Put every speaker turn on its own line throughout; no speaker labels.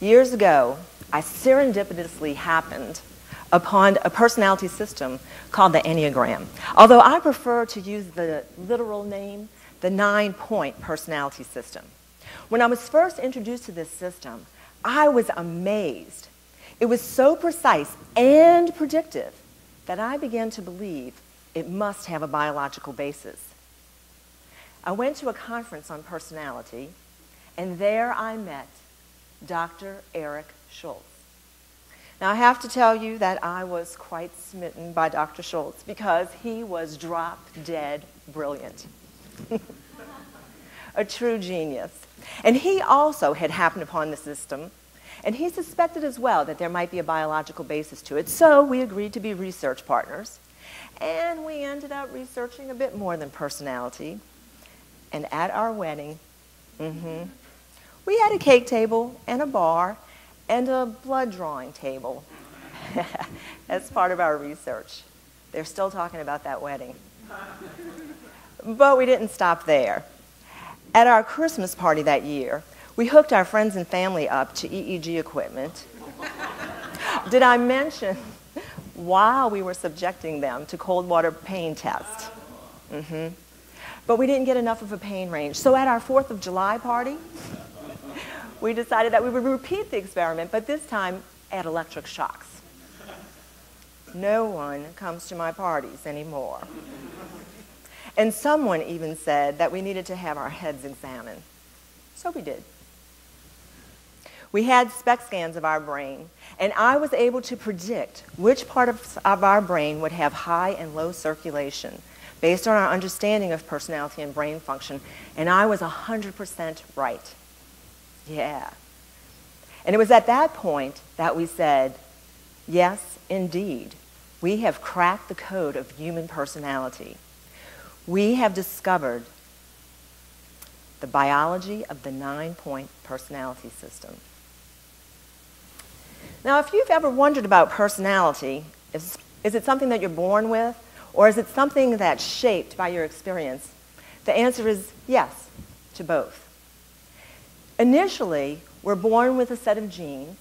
Years ago, I serendipitously happened upon a personality system called the Enneagram. Although I prefer to use the literal name, the nine point personality system. When I was first introduced to this system, I was amazed. It was so precise and predictive that I began to believe it must have a biological basis. I went to a conference on personality, and there I met Dr. Eric Schultz. Now, I have to tell you that I was quite smitten by Dr. Schultz because he was drop dead brilliant. a true genius. And he also had happened upon the system, and he suspected as well that there might be a biological basis to it. So we agreed to be research partners, and we ended up researching a bit more than personality. And at our wedding, mm-hmm, we had a cake table and a bar and a blood drawing table as part of our research. They're still talking about that wedding. But we didn't stop there. At our Christmas party that year, we hooked our friends and family up to EEG equipment. Did I mention while we were subjecting them to cold water pain tests? Mm-hmm. But we didn't get enough of a pain range. So at our 4th of July party, we decided that we would repeat the experiment, but this time add electric shocks. No one comes to my parties anymore. And someone even said that we needed to have our heads examined. So we did. We had SPECT scans of our brain, and I was able to predict which part of, of our brain would have high and low circulation based on our understanding of personality and brain function, and I was 100% right. Yeah. And it was at that point that we said, yes, indeed, we have cracked the code of human personality we have discovered the biology of the nine point personality system. Now, if you've ever wondered about personality, is, is it something that you're born with, or is it something that's shaped by your experience? The answer is yes to both. Initially, we're born with a set of genes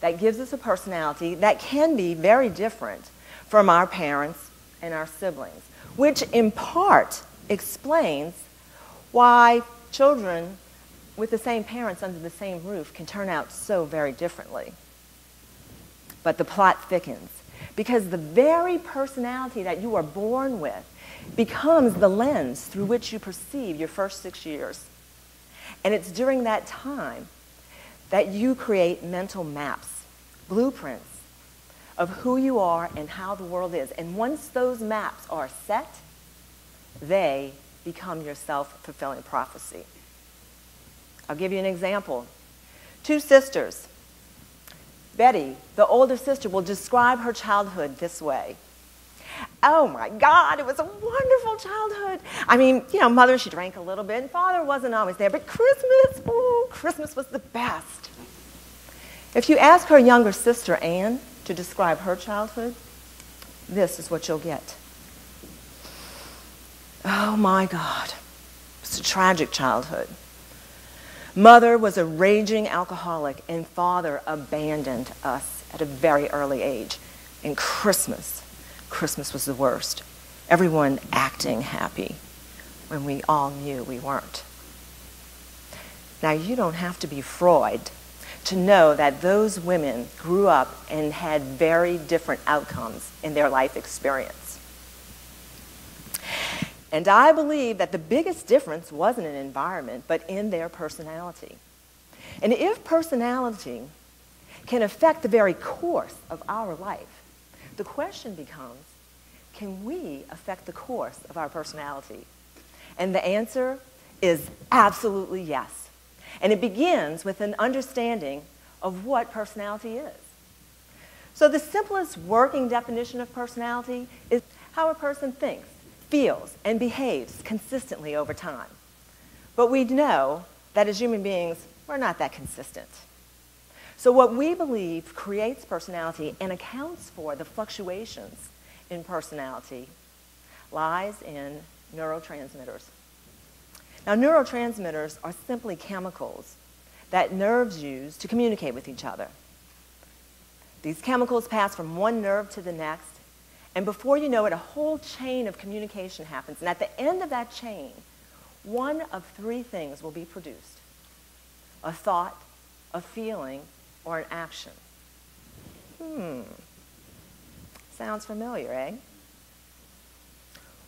that gives us a personality that can be very different from our parents and our siblings which in part explains why children with the same parents under the same roof can turn out so very differently. But the plot thickens because the very personality that you are born with becomes the lens through which you perceive your first six years. And it's during that time that you create mental maps, blueprints of who you are and how the world is. And once those maps are set, they become your self fulfilling prophecy. I'll give you an example. Two sisters. Betty, the older sister, will describe her childhood this way. Oh my God, it was a wonderful childhood. I mean, you know, mother, she drank a little bit, and father wasn't always there, but Christmas, oh, Christmas was the best. If you ask her younger sister, Anne, to describe her childhood, this is what you'll get. Oh my God, it's a tragic childhood. Mother was a raging alcoholic, and father abandoned us at a very early age. And Christmas, Christmas was the worst. Everyone acting happy when we all knew we weren't. Now, you don't have to be Freud to know that those women grew up and had very different outcomes in their life experience. And I believe that the biggest difference wasn't in environment, but in their personality. And if personality can affect the very course of our life, the question becomes can we affect the course of our personality? And the answer is absolutely yes. And it begins with an understanding of what personality is. So the simplest working definition of personality is how a person thinks, feels, and behaves consistently over time. But we know that as human beings, we're not that consistent. So what we believe creates personality and accounts for the fluctuations in personality lies in neurotransmitters. Now, neurotransmitters are simply chemicals that nerves use to communicate with each other. These chemicals pass from one nerve to the next, and before you know it, a whole chain of communication happens. And at the end of that chain, one of three things will be produced a thought, a feeling, or an action. Hmm. Sounds familiar, eh?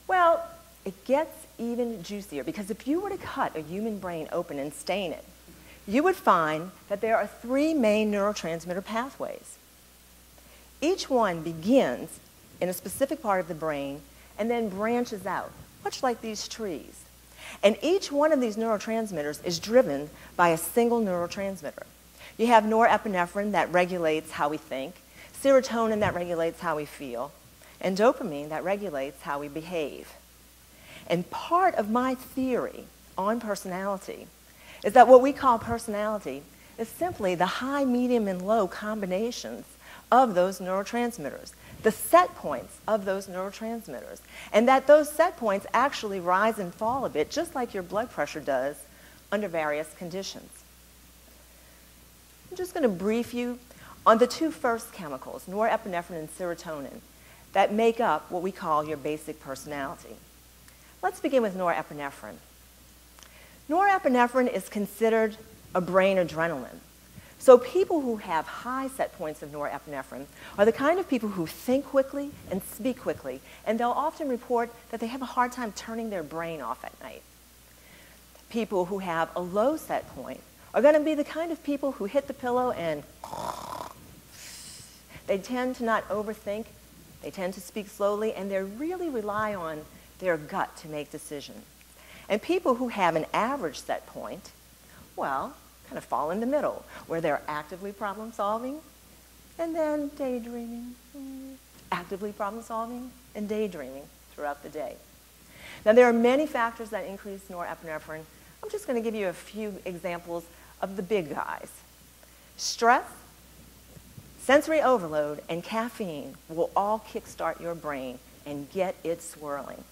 Well, it gets even juicier because if you were to cut a human brain open and stain it, you would find that there are three main neurotransmitter pathways. Each one begins in a specific part of the brain and then branches out, much like these trees. And each one of these neurotransmitters is driven by a single neurotransmitter. You have norepinephrine that regulates how we think, serotonin that regulates how we feel, and dopamine that regulates how we behave. And part of my theory on personality is that what we call personality is simply the high, medium, and low combinations of those neurotransmitters, the set points of those neurotransmitters, and that those set points actually rise and fall a bit, just like your blood pressure does under various conditions. I'm just going to brief you on the two first chemicals, norepinephrine and serotonin, that make up what we call your basic personality. Let's begin with norepinephrine. Norepinephrine is considered a brain adrenaline. So people who have high set points of norepinephrine are the kind of people who think quickly and speak quickly, and they'll often report that they have a hard time turning their brain off at night. People who have a low set point are going to be the kind of people who hit the pillow and they tend to not overthink, they tend to speak slowly, and they really rely on their gut to make decisions. And people who have an average set point, well, kind of fall in the middle, where they're actively problem solving and then daydreaming, actively problem solving and daydreaming throughout the day. Now, there are many factors that increase norepinephrine. I'm just going to give you a few examples of the big guys. Stress, sensory overload, and caffeine will all kickstart your brain and get it swirling.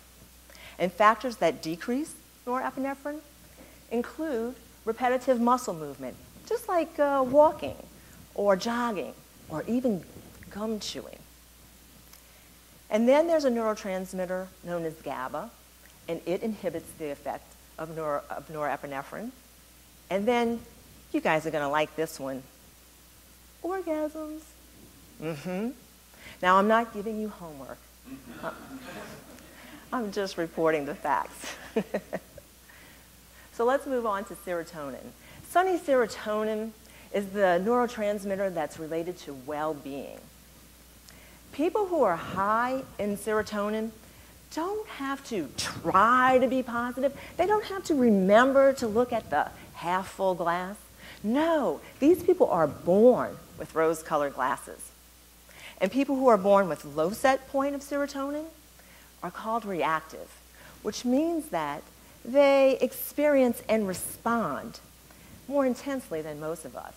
And factors that decrease norepinephrine include repetitive muscle movement, just like uh, walking or jogging or even gum chewing. And then there's a neurotransmitter known as GABA, and it inhibits the effect of, nor of norepinephrine. And then you guys are going to like this one orgasms. Mm-hmm. Now, I'm not giving you homework. I'm just reporting the facts. So let's move on to serotonin. Sunny serotonin is the neurotransmitter that's related to well-being. People who are high in serotonin don't have to try to be positive. They don't have to remember to look at the half full glass. No, these people are born with rose colored glasses. And people who are born with low set point of serotonin are called reactive, which means that they experience and respond more intensely than most of us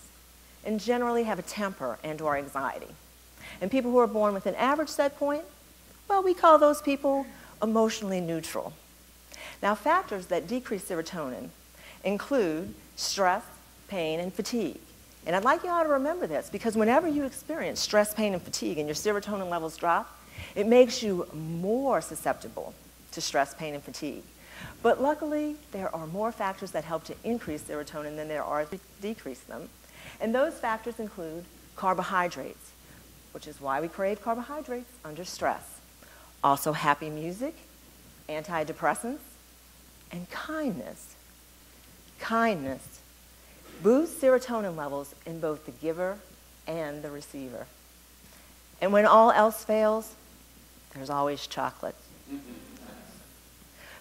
and generally have a temper and or anxiety. And people who are born with an average set point, well, we call those people emotionally neutral. Now, factors that decrease serotonin include stress, pain, and fatigue. And I'd like you all to remember this because whenever you experience stress, pain, and fatigue and your serotonin levels drop, it makes you more susceptible to stress, pain, and fatigue. But luckily, there are more factors that help to increase serotonin than there are to decrease them. And those factors include carbohydrates, which is why we crave carbohydrates under stress. Also happy music, antidepressants, and kindness. Kindness boosts serotonin levels in both the giver and the receiver. And when all else fails, there's always chocolate.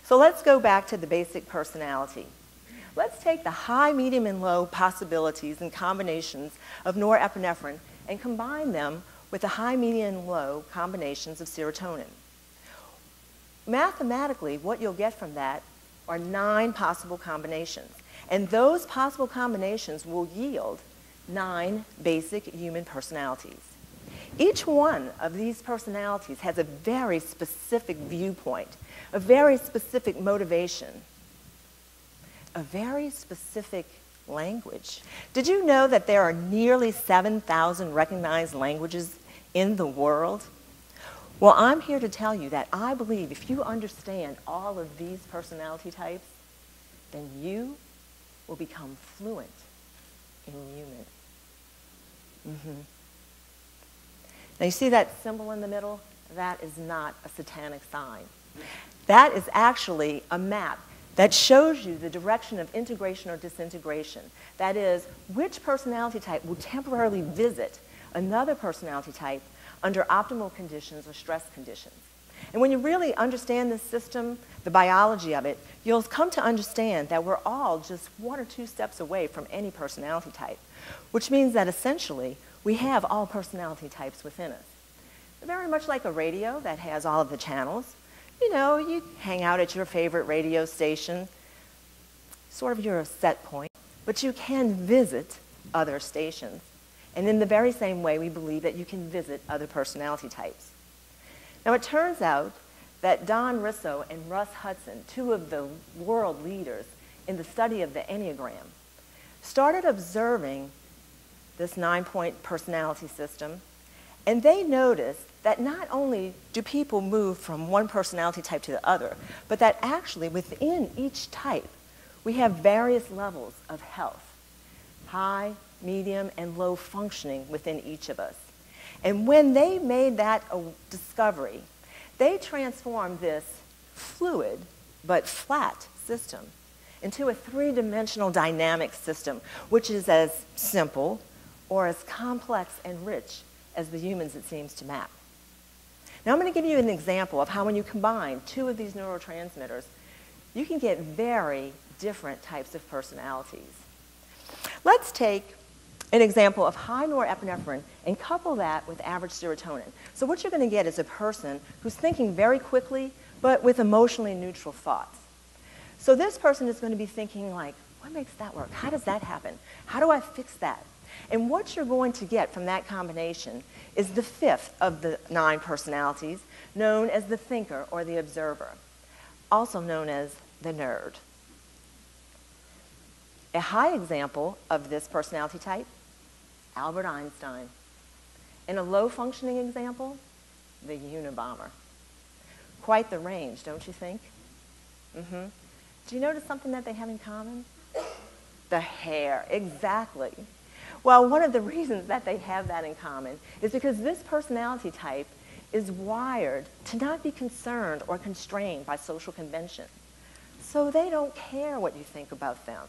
So let's go back to the basic personality. Let's take the high, medium, and low possibilities and combinations of norepinephrine and combine them with the high, medium, and low combinations of serotonin. Mathematically, what you'll get from that are nine possible combinations. And those possible combinations will yield nine basic human personalities. Each one of these personalities has a very specific viewpoint a very specific motivation, a very specific language. Did you know that there are nearly 7,000 recognized languages in the world? Well, I'm here to tell you that I believe if you understand all of these personality types, then you will become fluent in human. Mm-hmm. Now, you see that symbol in the middle? That is not a satanic sign. That is actually a map that shows you the direction of integration or disintegration. That is, which personality type will temporarily visit another personality type under optimal conditions or stress conditions. And when you really understand this system, the biology of it, you'll come to understand that we're all just one or two steps away from any personality type, which means that essentially we have all personality types within us. Very much like a radio that has all of the channels. You know, you hang out at your favorite radio station, sort of your set point, but you can visit other stations. And in the very same way, we believe that you can visit other personality types. Now, it turns out that Don Riso and Russ Hudson, two of the world leaders in the study of the Enneagram, started observing this nine point personality system, and they noticed that not only do people move from one personality type to the other, but that actually within each type, we have various levels of health high, medium, and low functioning within each of us. And when they made that uh, discovery, they transformed this fluid but flat system into a three dimensional dynamic system, which is as simple or as complex and rich as the humans it seems to map. Now, I'm going to give you an example of how, when you combine two of these neurotransmitters, you can get very different types of personalities. Let's take an example of high norepinephrine and couple that with average serotonin. So what you're going to get is a person who's thinking very quickly, but with emotionally neutral thoughts. So this person is going to be thinking like, what makes that work? How does that happen? How do I fix that? And what you're going to get from that combination is the fifth of the nine personalities, known as the thinker or the observer, also known as the nerd. A high example of this personality type Albert Einstein. In a low functioning example, the Unabomber. Quite the range, don't you think? Mm-hmm. Do you notice something that they have in common? The hair, exactly. Well, one of the reasons that they have that in common is because this personality type is wired to not be concerned or constrained by social convention. So they don't care what you think about them.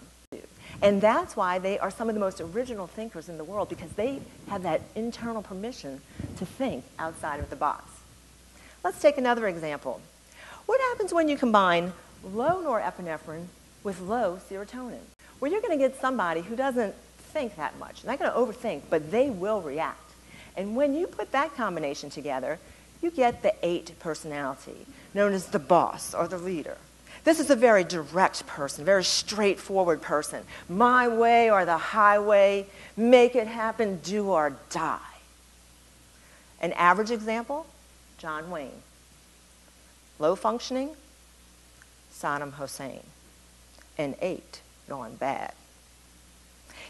And that's why they are some of the most original thinkers in the world because they have that internal permission to think outside of the box. Let's take another example. What happens when you combine low norepinephrine with low serotonin? Well, you're going to get somebody who doesn't think that much. They're not going to overthink, but they will react. And when you put that combination together, you get the eight personality, known as the boss or the leader. This is a very direct person, very straightforward person. My way or the highway, make it happen, do or die. An average example John Wayne. Low functioning, Saddam Hussein. And eight, gone bad.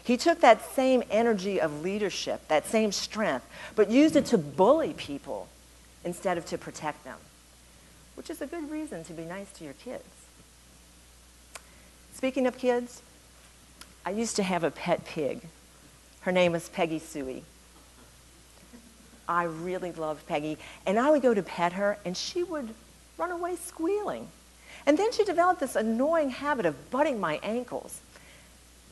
He took that same energy of leadership, that same strength, but used it to bully people instead of to protect them, which is a good reason to be nice to your kids. Speaking of kids, I used to have a pet pig. Her name was Peggy Suey. I really loved Peggy, and I would go to pet her, and she would run away squealing. And then she developed this annoying habit of butting my ankles.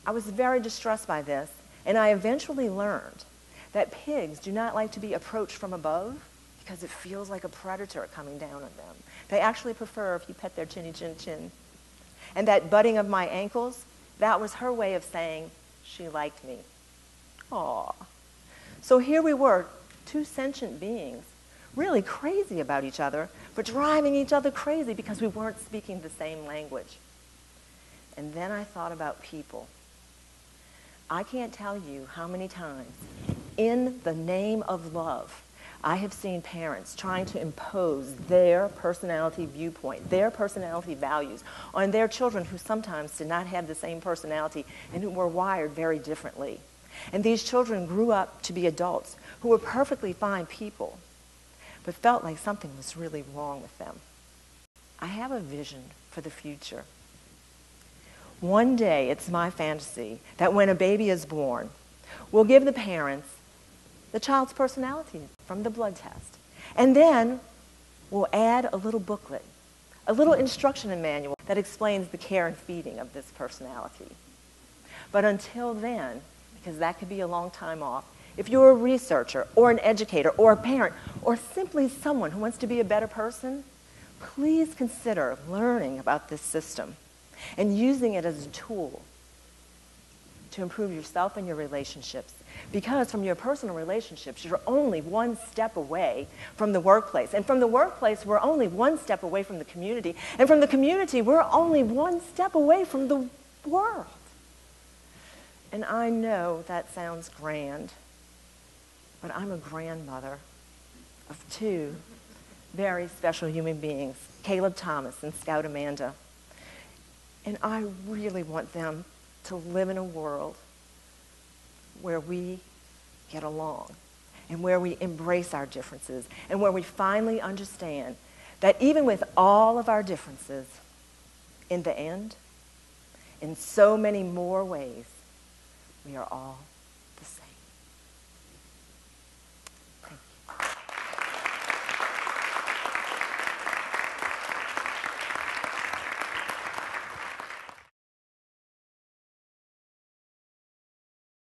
I was very distressed by this, and I eventually learned that pigs do not like to be approached from above because it feels like a predator coming down on them. They actually prefer if you pet their chinny chin chin. And that butting of my ankles, that was her way of saying she liked me. Aw. So here we were, two sentient beings, really crazy about each other, but driving each other crazy because we weren't speaking the same language. And then I thought about people. I can't tell you how many times, in the name of love, I have seen parents trying to impose their personality viewpoint, their personality values on their children who sometimes did not have the same personality and who were wired very differently. And these children grew up to be adults who were perfectly fine people, but felt like something was really wrong with them. I have a vision for the future. One day, it's my fantasy that when a baby is born, we'll give the parents the child's personality from the blood test. And then we'll add a little booklet, a little instruction manual that explains the care and feeding of this personality. But until then, because that could be a long time off, if you're a researcher or an educator or a parent or simply someone who wants to be a better person, please consider learning about this system and using it as a tool to improve yourself and your relationships. Because from your personal relationships, you're only one step away from the workplace. And from the workplace, we're only one step away from the community. And from the community, we're only one step away from the world. And I know that sounds grand, but I'm a grandmother of two very special human beings, Caleb Thomas and Scout Amanda. And I really want them to live in a world where we get along and where we embrace our differences and where we finally understand that even with all of our differences, in the end, in so many more ways, we are all